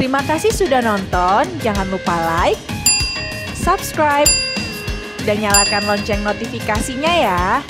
Terima kasih sudah nonton. Jangan lupa like, subscribe, dan nyalakan lonceng notifikasinya ya.